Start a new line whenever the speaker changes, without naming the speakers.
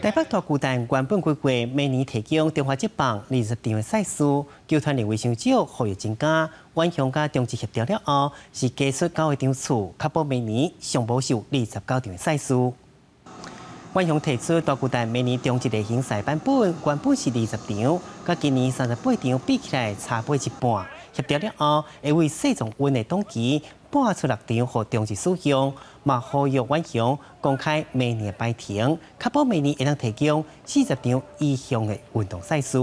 台北大巨蛋原本规划每年提供中华职棒二十场的赛事，球团认为上少，合约增加。万向甲中职协调了后，是加出九个场次，确保每年上保守二十九场的赛事。万向提出大巨蛋每年中职的形赛版本原本是二十场，甲今年三十八场比起来差不一半。协调了后，会为四种温的冬季播出六场和中职使用，嘛呼吁万向公开每年摆停，确保每年会能提供四十场以上的运动赛事。